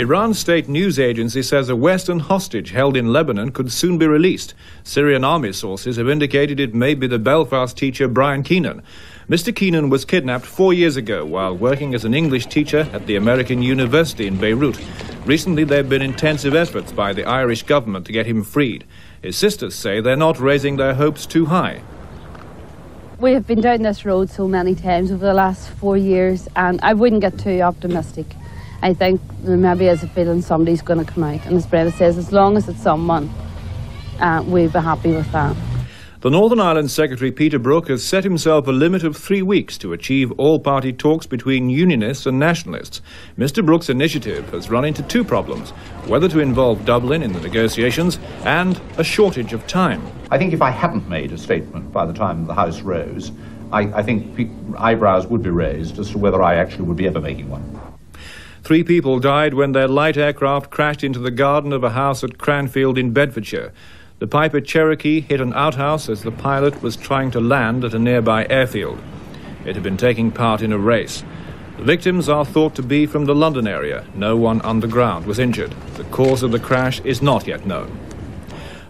Iran's state news agency says a Western hostage held in Lebanon could soon be released. Syrian army sources have indicated it may be the Belfast teacher Brian Keenan. Mr. Keenan was kidnapped four years ago while working as an English teacher at the American University in Beirut. Recently, there have been intensive efforts by the Irish government to get him freed. His sisters say they're not raising their hopes too high. We have been down this road so many times over the last four years, and I wouldn't get too optimistic. I think there maybe is a feeling somebody's going to come out. And as Brenda says, as long as it's someone, uh, we'll be happy with that. The Northern Ireland Secretary Peter Brooke has set himself a limit of three weeks to achieve all-party talks between Unionists and Nationalists. Mr Brooke's initiative has run into two problems, whether to involve Dublin in the negotiations and a shortage of time. I think if I hadn't made a statement by the time the House rose, I, I think eyebrows would be raised as to whether I actually would be ever making one. Three people died when their light aircraft crashed into the garden of a house at Cranfield in Bedfordshire. The Piper Cherokee hit an outhouse as the pilot was trying to land at a nearby airfield. It had been taking part in a race. The victims are thought to be from the London area. No one underground was injured. The cause of the crash is not yet known.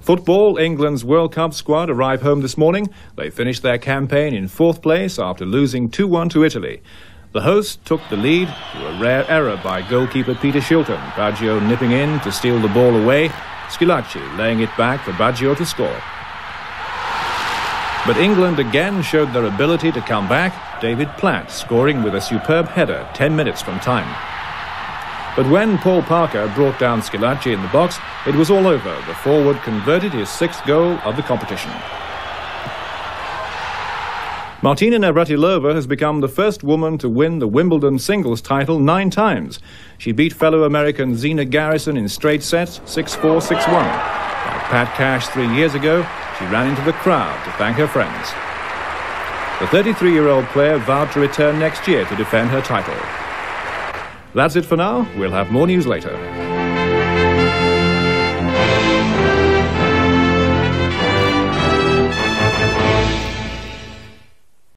Football, England's World Cup squad arrived home this morning. They finished their campaign in fourth place after losing 2-1 to Italy. The host took the lead through a rare error by goalkeeper Peter Shilton, Baggio nipping in to steal the ball away, Schillaci laying it back for Baggio to score. But England again showed their ability to come back, David Platt scoring with a superb header 10 minutes from time. But when Paul Parker brought down Schillaci in the box, it was all over. The forward converted his sixth goal of the competition. Martina Navratilova has become the first woman to win the Wimbledon singles title nine times. She beat fellow American Zina Garrison in straight sets 6-4, 6-1. Like Pat Cash three years ago, she ran into the crowd to thank her friends. The 33-year-old player vowed to return next year to defend her title. That's it for now. We'll have more news later.